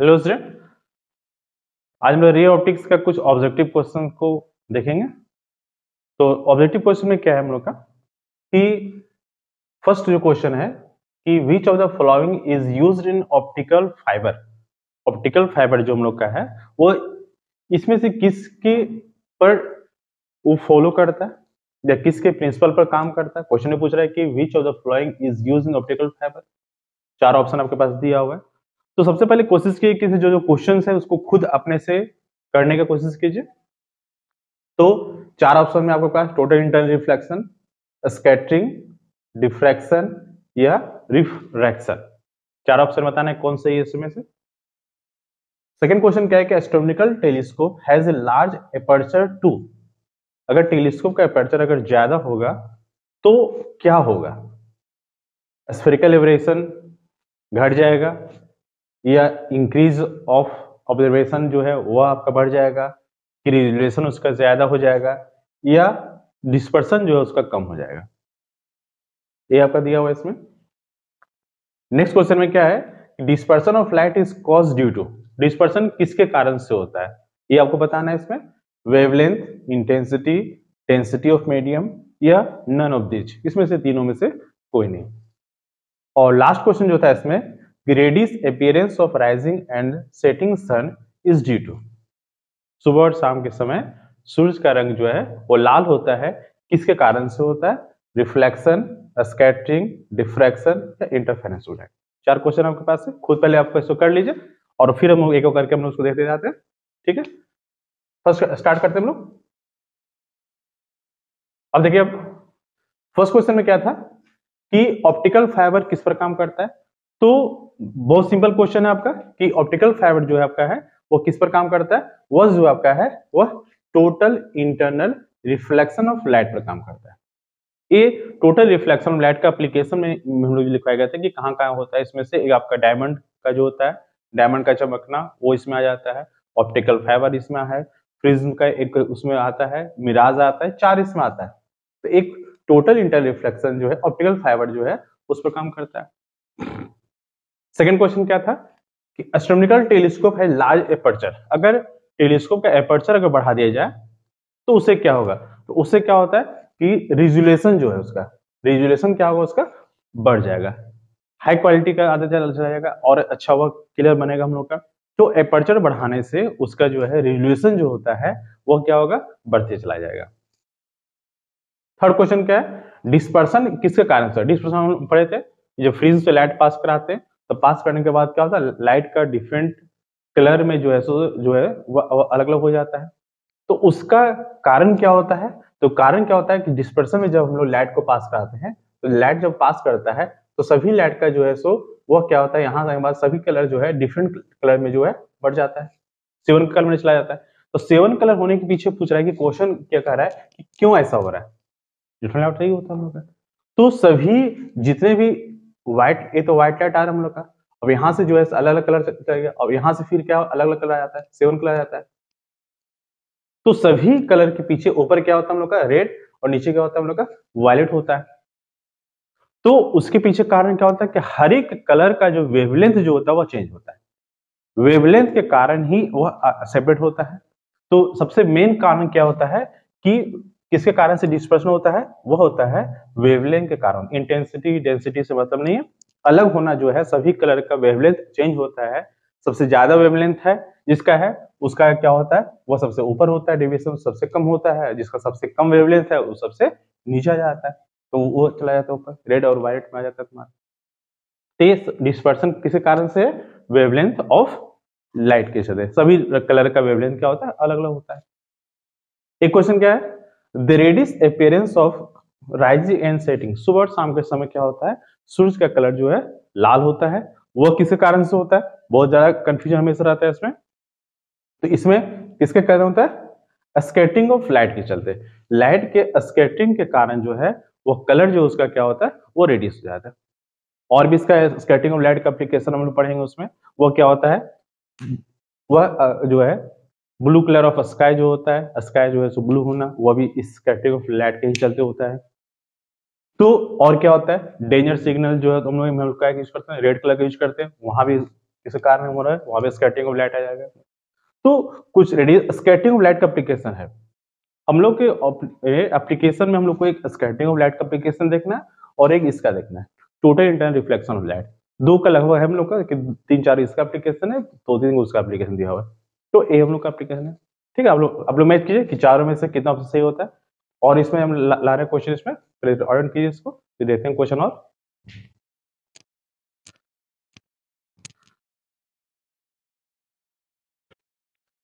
Hello student, आज हम लोग रे ऑप्टिक्स का कुछ ऑब्जेक्टिव क्वेश्चन को देखेंगे। तो ऑब्जेक्टिव क्वेश्चन में क्या है हम लोग का? कि फ़र्स्ट जो क्वेश्चन है, कि which of the following is used in optical fibre optical fibre जो हम लोग का है, वो इसमें से किसके पर वो फॉलो करता है? या किसके प्रिंसिपल पर काम करता है? क्वेश्चन में पूछ रहा है कि which of the following is use in optical fibre चार ऑप्शन आपके पास दिया हुआ है। तो सबसे पहले कोशिश कीजिए कि जो जो क्वेश्चन है उसको खुद अपने से करने का कोशिश कीजिए। तो चार ऑप्शन में आपके पास total internal reflection scattering diffraction या रिफ्रैक्शन चार ऑप्शन बताना है कौन सही है इसमें से। सेकेंड क्वेश्चन क्या है कि astronomical telescope has a large aperture to अगर टेलीस्कोप का एपर्चर अगर ज़्यादा होगा तो क्या होगा? स्फेरिकल एवरेशन घट जाएगा। या इंक्रीज ऑफ़ ऑब्जर्वेशन जो है वह आपका बढ़ जाएगा कि रिजोल्यूशन उसका ज़्यादा हो जाएगा, या डिस्पर्सन जो है, उसका कम हो जाएगा। ये आपका दिया हुआ इसमें। नेक्स्ट क्वेश्चन में क्या है? Dispersion of light is cause due to dispersion किसके कारण से होता है? ये आपको बताना है इसमें। Wavelength intensity density of medium या नन ऑफ़ दिच इसमें से तीनों में से कोई नहीं। और लास्ट क्वेश्चन जो था इसमें reddish appearance of rising and setting sun is due to सुबह और शाम के समय सूर्य का रंग जो है, वो लाल होता है। किसके कारण से होता है? रिफ्लेक्शन स्कैटरिंग डिफ्रैक्शन या इंटरफेरेंस हो। चार क्वेश्चन आपके पास है। खुद पहले आप इसको कर लीजिए और फिर हम एक करके हम लोग उसको देखते जाते हैं। ठीक है? फ़र्स्ट स्टार्ट करते हैं हम लोग। अब देखिए अब फ़र्स्ट क्वेश्चन में क्या था? कि ऑप्टिकल फाइबर किस पर काम करता है? तो बहुत सिंपल क्वेश्चन है आपका कि ऑप्टिकल फाइबर जो है आपका है, वो किस पर काम करता है? वह जो आपका है, वह total internal reflection of light पर काम करता है। ये टोटल रिफ्लेक्शन ऑफ़ लाइट का एप्लीकेशन में हम लोग लिखवाया गया था कि कहाँ कहाँ होता है, इसमें से एक आपका डायमंड का जो होता है डायमंड का चमकना, वो इसमें आ जाता है। ऑप्टिकल फाइबर इसमें है प्रिज्म का एक उसमें आता है मिराज आता है, चार इसमें आता है। तो एक टोटल इंटर रिफ्लेक्शन जो है ऑप्टिकल फाइबर जो है, उस पर काम करता है। सेकेंड क्वेश्चन क्या था? कि एस्ट्रोनॉमिकल टेलीस्कोप है लार्ज एपर्चर अगर टेलीस्कोप का एपर्चर अगर बढ़ा दिया जाए तो उससे क्या होगा? तो उससे क्या होता है कि रिजुलेशन जो है उसका रिजुलेशन क्या होगा उसका? बढ़ जाएगा। हाई क्वालिटी का आधा चला जाएगा और अच्छा हुआ क्लियर बनेगा हम लोग का। तो एपर्चर बढ़ाने से उसका जो है रिजुलेशन जो होता है वह क्या होगा? बढ़ते चला जाएगा। थर्ड क्वेश्चन क्या है? डिस्पर्सन किसके कारण से डिस्पर्सन पढ़े थे जो फ्रीज से लाइट पास कराते हैं तो पास करने के बाद क्या होता है? लाइट का डिफरेंट कलर में जो है, सो जो है वो अलग अलग हो जाता है। तो उसका कारण क्या होता है? तो कारण क्या होता है कि डिस्पर्सन में जब हम लोग लाइट को पास कराते हैं तो लाइट जब पास करता है तो सभी लाइट का जो है, सो वह क्या होता है? यहाँ के बाद सभी कलर जो है डिफरेंट कलर में जो है, बढ़ जाता है। सेवन कलर में चला जाता है। तो सेवन कलर होने के पीछे पूछ रहा है कि क्वेश्चन क्या कह रहा है कि क्यों ऐसा हो रहा है? डिफरेंट सही होता है। तो सभी जितने भी व्हाइट ये तो व्हाइट लाइट आ रहा है हम लोग का। अब यहाँ से जो है अलग अलग कलर चलेगा अब यहाँ से फिर क्या अलग अलग कलर आ जाता है? सेवन कलर आ जाता है। तो सभी कलर के पीछे ऊपर क्या होता है हम लोग का? रेड और नीचे क्या होता है हम लोग का? वायलेट होता है। तो उसके पीछे कारण क्या होता है कि हर एक कलर का जो वेवलेंथ जो होता है वह चेंज होता है। वेवलेंथ के कारण ही वह सेपरेट होता है। तो सबसे मेन कारण क्या होता है कि किसके कारण से डिस्पर्शन होता है? वह होता है वेवलेंथ के कारण। इंटेंसिटी डेंसिटी से मतलब नहीं है। अलग होना जो है, सभी कलर का वेवलेंथ चेंज होता है। सबसे ज़्यादा वेवलेंथ है, जिसका है, उसका क्या होता है? वो सबसे ऊपर होता है डिविएशन सबसे कम होता है। जिसका सबसे कम वेवलेंथ है, वो सबसे नीचे जाता है। तो वो चला जाता है ऊपर। रेड और व्हाइट में आ जाता है तुम्हारा। तेज डिस्पर्सन किसी कारण से वेवलेंथ ऑफ़ लाइट के चलते। सभी कलर का वेवलेंथ क्या होता है? अलग अलग होता है। एक क्वेश्चन क्या है? The reddish appearance of rising and setting सुबह और शाम के समय क्या होता है? सूरज का कलर जो है, लाल होता है। वह किस कारण से होता है? बहुत ज़्यादा कंफ्यूजन हमेशा रहता है इसमें। तो इसमें किसके कारण होता है? स्केटिंग ऑफ़ लाइट के चलते। लाइट के स्केटिंग के कारण जो है वो कलर जो उसका क्या होता है? वो रेडियस हो जाता है। और भी इसका स्केटिंग ऑफ़ लाइट का एप्लीकेशन हम लोग पढ़ेंगे उसमें। वो क्या होता है? वह जो है ब्लू कलर ऑफ़ स्काई जो होता है, स्काई जो है सो ब्लू होना वह भी इस स्केटिंग ऑफ़ लाइट के ही चलते होता है। तो और क्या होता है? डेंजर सिग्नल जो है तो हम लोग का यूज़ करते हैं? रेड कलर का यूज़ करते हैं। वहाँ भी इस कारण हो रहा है, वहाँ पे स्कैटरिंग ऑफ़ लाइट आ जाएगा। तो कुछ रेडियस स्कैटरिंग ऑफ़ लाइट का एप्लीकेशन है। हम लोग के एप्लीकेशन में हम लोग को एक स्कैटरिंग ऑफ़ लाइट का एप्लीकेशन देखना है और एक इसका देखना है। Total internal reflection of light दो का लगभग है हम लोग का तीन चार इसका एप्लीकेशन है, दो तीन उसका एप्लीकेशन दिया हुआ है। तो ए हम लोग का एप्लीकेशन है। ठीक है आप लोग आप लोग मैच कीजिए कि चारों में से कितना ऑप्शन सही होता है। और इसमें हम ला, ला रहे हैं क्वेश्चन इसमें ऑर्डर कीजिए इसको फिर देखते हैं क्वेश्चन और।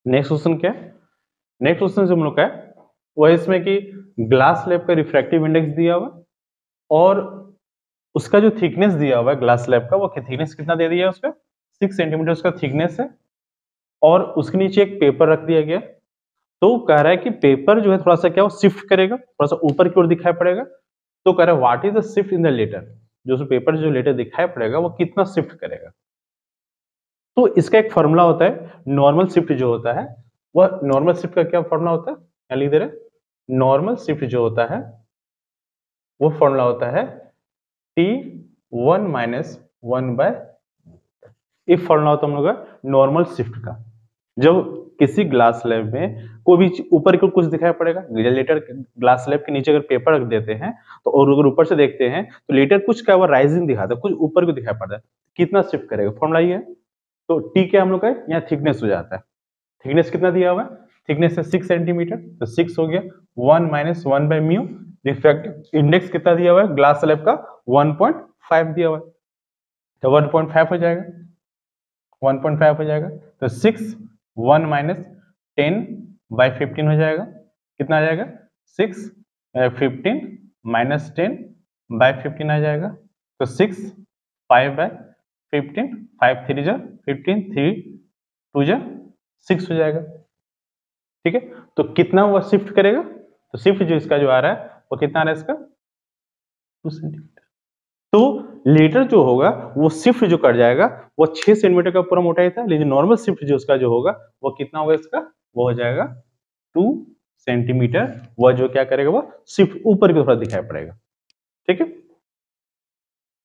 नेक्स्ट क्वेश्चन क्या है? नेक्स्ट क्वेश्चन जो हम लोग का है वो है इसमें कि ग्लास स्लैब का रिफ्रैक्टिव इंडेक्स दिया हुआ और उसका जो थिकनेस दिया हुआ है ग्लास स्लैब का वो थिकनेस कितना दे दिया है उसका? सिक्स सेंटीमीटर उसका थिकनेस है। और उसके नीचे एक पेपर रख दिया गया। तो कह रहा है कि पेपर जो है थोड़ा सा क्या, वो शिफ्ट करेगा, थोड़ा सा ऊपर की ओर दिखाई पड़ेगा। तो कह रहा है what is the shift in the letter जो पेपर जो लेटर दिखाई पड़ेगा, वो कितना शिफ्ट करेगा? तो इसका एक फॉर्मूला होता है नॉर्मल शिफ्ट जो होता है, वह नॉर्मल शिफ्ट का क्या फॉर्मूला होता है? क्या लिख दे रहे नॉर्मल शिफ्ट जो होता है, वो फॉर्मूला होता है T one minus one by formula होता है हम लोग नॉर्मल शिफ्ट का। जब किसी ग्लास स्लैब में कोई भी ऊपर को कुछ दिखाई पड़ेगा लेटर ग्लास स्लैब के नीचे अगर पेपर रख देते हैं तो और अगर ऊपर से देखते हैं तो लेटर कुछ क्या हुआ राइजिंग दिखाता है, कुछ ऊपर को दिखाई पड़ता है। कितना शिफ्ट करेगा? फॉर्मूला ये तो टी क्या हम लोग का? यहाँ थिकनेस हो जाता है। थिकनेस कितना दिया हुआ है? थिकनेस है सिक्स सेंटीमीटर तो सिक्स हो गया। One minus one by mu refractive index कितना दिया हुआ है? ग्लास स्लैब का वन पॉइंट फाइव दिया हुआ है। तो वन पॉइंट फाइव हो जाएगा। वन पॉइंट फाइव हो जाएगा। तो six one minus ten by fifteen हो जाएगा। कितना आ जाएगा? Six fifteen minus ten by fifteen आ जाएगा। तो six, five by fifteen, five three जो, फिफ्टीन थ्री टू जो, सिक्स हो जाएगा। ठीक है? तो कितना वो शिफ्ट करेगा? तो शिफ्ट जो इसका जो आ रहा है, वो कितना आ रहा है इसका? Two centimetre. लेटर जो होगा, वो शिफ्ट जो कर जाएगा, वो छह सेंटीमीटर का पूरा मोटाई था, लेकिन नॉर्मल शिफ्ट जो उसका जो होगा, वो कितना होगा इसका? वो हो जाएगा टू सेंटीमीटर वह जो क्या करेगा, वो शिफ्ट ऊपर की थोड़ा दिखाई पड़ेगा। ठीक है?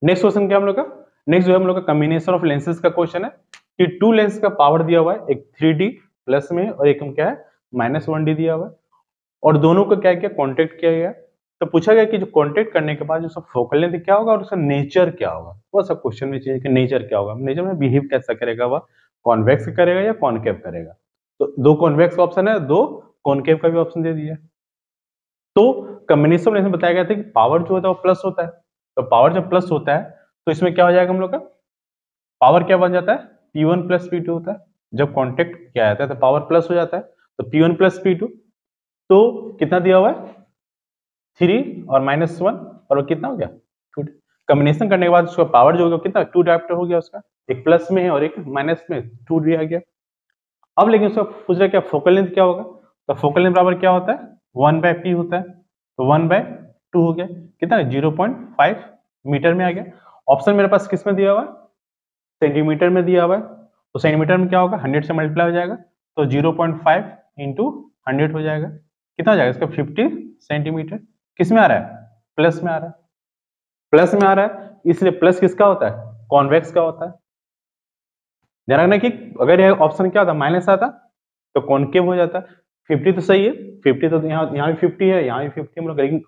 नेक्स्ट क्वेश्चन क्या हम लोग का? नेक्स्ट जो है हम लोग का कॉम्बिनेशन ऑफ़ लेंसेज का क्वेश्चन है, कि टू लेंस का पावर दिया हुआ है, एक थ्री प्लस में, और एक क्या है माइनस वन दिया हुआ है। और दोनों का क्या किया? कॉन्टेक्ट किया गया। तो पूछा गया कि जो कॉन्टेक्ट करने के बाद उसका फोकल लेंथ क्या होगा और उसका नेचर क्या होगा? वो सब क्वेश्चन में चाहिए कि नेचर क्या होगा? नेचर में बिहेव कैसा करेगा? वह कॉन्वेक्स करेगा या कॉनकेव करेगा? तो दो कॉन्वेक्स ऑप्शन है, दो कॉनकेव का भी ऑप्शन दे दिया। तो कम्युनिज्म में बताया गया था कि पावर जो होता है वो प्लस होता है। तो पावर जब प्लस होता है तो इसमें क्या हो जाएगा हम लोग का? पावर क्या बन जाता है? P one plus P two होता है। जब कॉन्टेक्ट किया जाता है तो पावर प्लस हो जाता है। तो P one plus P two तो कितना दिया हुआ है? थ्री और माइनस वन, और वो कितना हो गया? टू कम्बिनेशन करने के बाद उसका पावर जो होगा कितना? टू डायप्टर हो गया उसका। एक प्लस में है और एक माइनस में टू दिया गया। अब लेकिन उसका पूछ रहा क्या फोकल लेंथ क्या होगा? तो फोकल लेंथ बराबर क्या होता है? वन बाय पी होता है। तो वन बाय टू हो गया। कितना? ज़ीरो पॉइंट फाइव मीटर में आ गया। ऑप्शन मेरे पास किसमें दिया हुआ है? सेंटीमीटर में दिया हुआ है। तो सेंटीमीटर में क्या होगा? हंड्रेड से मल्टीप्लाई हो जाएगा। तो zero point five into hundred हो जाएगा। कितना हो जाएगा? इसका फिफ्टी सेंटीमीटर किसमें आ रहा है? प्लस में आ रहा है। प्लस में आ रहा है, इसलिए प्लस किसका होता है? कॉन्वेक्स का होता है। ध्यान रखना कि अगर यह ऑप्शन क्या होता माइनस आता तो कॉन्केव हो जाता। फिफ्टी तो सही है, फिफ्टी तो यहाँ यहाँ भी फिफ्टी है, यहाँ भी फिफ्टी हम लोग लेकिन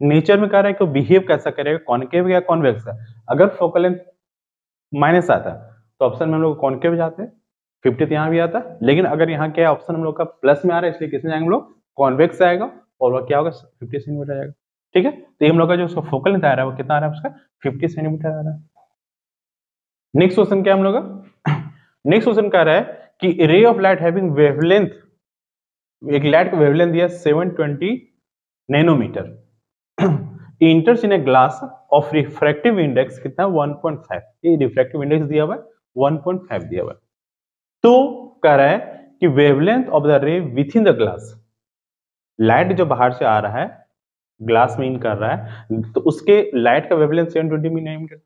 नेचर में कह रहा है कि बिहेव कैसा करेगा? कॉन्केव या कॉन्वेक्स का? अगर फोकल लेंथ माइनस आता तो ऑप्शन में हम लोग कॉन्केव जाते हैं। फिफ्टी तो यहाँ भी आता, लेकिन अगर यहाँ क्या ऑप्शन हम लोग का प्लस में आ रहा है, इसलिए किसमें जाएँगे हम लोग? कॉन्वेक्स आएगा। और वह क्या होगा फिफ्टी सेंटीमीटर आ जाएगा। ठीक है? तो हम लोग का जो उसका फोकल लेंथ आ रहा है, वो कितना आ रहा है उसका? फिफ्टी सेंटीमीटर आ रहा है। नेक्स्ट क्वेश्चन क्या हम लोग का? नेक्स्ट क्वेश्चन कह रहा है कि ray of light having wavelength एक लाइट का वेवलेंथ दिया 720 nanometer enters in a glass of refractive index कितना? 1.5 ये रिफ्रैक्टिव इंडेक्स दिया हुआ है 1.5 दिया हुआ है। तो कह रहा है कि wavelength of the ray within the glass light जो बाहर से आ रहा है ग्लास में इन कर रहा है तो उसके लाइट का वेवलेंथ सेवन ट्वेंटी मिलीमीटर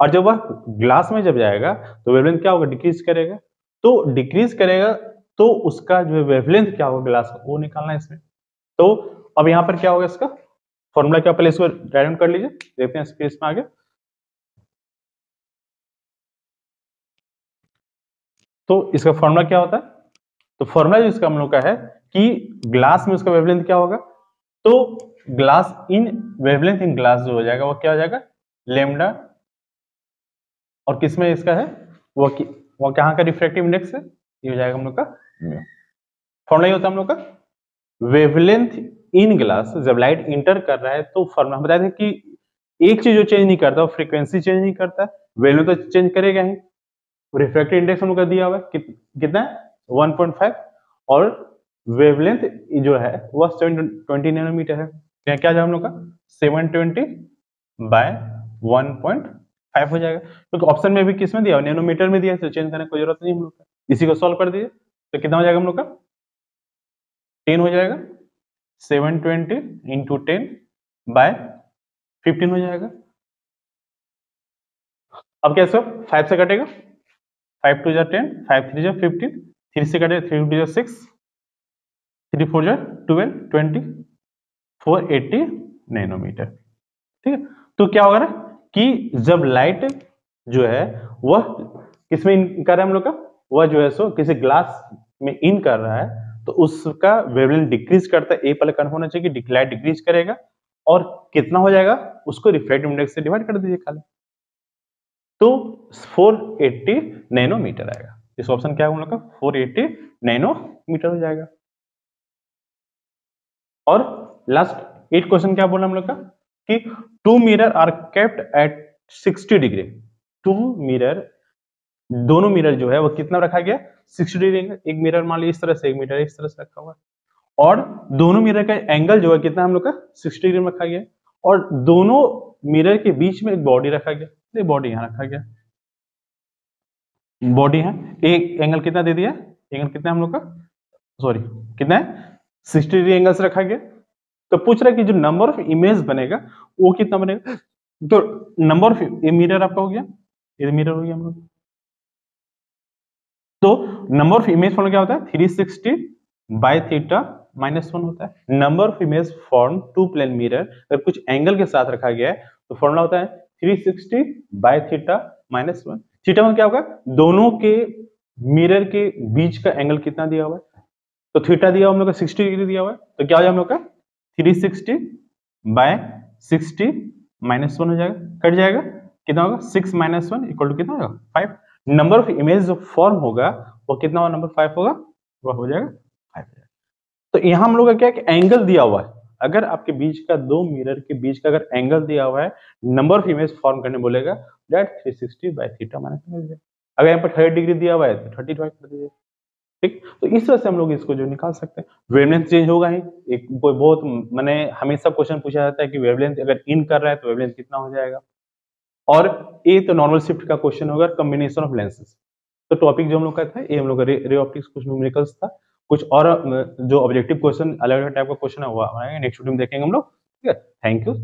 और जब वह ग्लास में जब जाएगा तो वेवलेंथ क्या होगा? डिक्रीज करेगा। तो डिक्रीज करेगा तो उसका जो वेवलेंथ क्या होगा ग्लास का? वो निकालना है इसमें। तो अब यहाँ पर क्या होगा इसका? फॉर्मूला क्या पहले इसको राइट कर लीजिए। देखते हैं स्पेस में आगे। तो इसका फॉर्मूला क्या होता है? तो फॉर्मूला जो इसका हम लोग का है कि ग्लास में उसका वेवलेंथ क्या होगा? तो glass in wavelength in glass जो हो जाएगा वो क्या हो जाएगा? लेमडा और किसमें इसका है? वो कि, वो कहाँ का रिफ्रैक्टिव इंडेक्स है? ये हो जाएगा हम लोग का फॉर्मूला ये होता है हम लोग का। वेवलेंथ इन ग्लास जब लाइट इंटर कर रहा है तो फॉर्मूला हम बताए थे कि एक चीज़ जो चेंज नहीं करता वो फ्रीक्वेंसी चेंज नहीं करता वैल्यू तो चेंज करेगा ही। रिफ्रैक्टिव इंडेक्स हम लोग का दिया हुआ है कि, कितना है? 1.5 और वेवलेंथ जो है, वह 720 नैनोमीटर है। तो क्या जाए हम लोग का? 720 बाय 1.5 हो जाएगा। क्योंकि तो ऑप्शन में भी किसमें दिया? नैनोमीटर में दिया तो चेंज करने की कोई ज़रूरत नहीं हम लोग का। इसी को सॉल्व कर दीजिए। तो कितना हो जाएगा हम लोग का? 10 हो जाएगा। 720 twenty into ten by fifteen हो जाएगा। अब कैसे फाइव से कटेगा। फाइव टू जो टेन फाइव थ्री जो फिफ्टीन थ्री से कटेगा थ्री टू जा सिक्स थ्री फोर जा twelve twenty, four eighty nanometer. ठीक है? तो क्या होगा ना कि जब लाइट जो है, वह किसमें इन कर रहा है हम लोग का? वह जो है, सो किसी ग्लास में इन कर रहा है तो उसका वेवलेंथ डिक्रीज करता है। ए पहले कन्फर्म होना चाहिए कि लाइट डिक्रीज करेगा और कितना हो जाएगा? उसको रिफ्लेक्टिव इंडेक्स से डिवाइड कर दीजिए खाली। तो 480 नैनोमीटर आएगा। इस ऑप्शन क्या है हम लोग का? 480 नैनोमीटर हो जाएगा। और लास्ट एट क्वेश्चन क्या बोला हम लोग का? कि two mirror are kept at 60 degree two mirror दोनों मिरर जो है वो कितना रखा गया? 60 डिग्री एक मिरर मान लीजिए इस तरह से, एक मिरर इस तरह से रखा हुआ और दोनों मिरर का एंगल जो है कितना हम लोग का? सिक्सटी डिग्री में रखा गया। और दोनों मिरर के बीच में एक बॉडी रखा गया। बॉडी यहाँ रखा गया। बॉडी है। एक एंगल कितना दे दिया? एंगल कितना हम लोग का? सॉरी कितना है? सिक्सटी डिग्री एंगल से रखा गया तो पूछ रहा है कि जो नंबर ऑफ़ इमेज बनेगा, वो कितना बनेगा? तो नंबर ऑफ़ ये मिरर आपका हो गया। ये मिरर हो गया हम लोग। तो नंबर ऑफ़ इमेज फॉर्म क्या होता है? Three sixty by theta minus one होता है। Number of image form two plane mirror अगर कुछ एंगल के साथ रखा गया है तो फॉर्मूला होता है three sixty by theta minus one theta one क्या होगा? दोनों के मिरर के बीच का एंगल कितना दिया हुआ है? तो थीटा दिया हम लोग का सिक्सटी डिग्री दिया हुआ है। तो क्या हो जाए हम लोग का? Three sixty by sixty minus one हो जाएगा। कट जाएगा। कितना होगा? Six minus one equal to कितना होगा? फाइव नंबर ऑफ़ इमेज जो फॉर्म होगा, वो कितना होगा? नंबर फाइव होगा। वह हो जाएगा फाइव तो यहाँ हम लोग का क्या है एंगल दिया हुआ है। अगर आपके बीच का दो मिरर के बीच का अगर एंगल दिया हुआ है नंबर ऑफ़ इमेज फॉर्म करने बोलेगा that 360 sixty by theta minus अगर यहाँ पर थर्टी डिग्री दिया हुआ है तो थर्टी डिवाइड कर दीजिए। ठीक? तो इस तरह से हम लोग इसको जो निकाल सकते हैं। वेवलेंथ चेंज होगा ही। एक बहुत, मैंने हमेशा क्वेश्चन पूछा जाता है कि वेवलेंथ अगर इन कर रहा है तो वेवलेंथ कितना हो जाएगा? और ये तो नॉर्मल शिफ्ट का क्वेश्चन होगा कॉम्बिनेशन ऑफ़ लेंसेज तो टॉपिक जो हम लोग का था, ये हम लोग का रे ऑप्टिक्स कुछ न्यूमेरिकल्स था। कुछ और जो ऑब्जेक्टिव क्वेश्चन अलग अलग टाइप का क्वेश्चन है, वो नेक्स्ट वीडियो में देखेंगे हम लोग। ठीक है? Thank you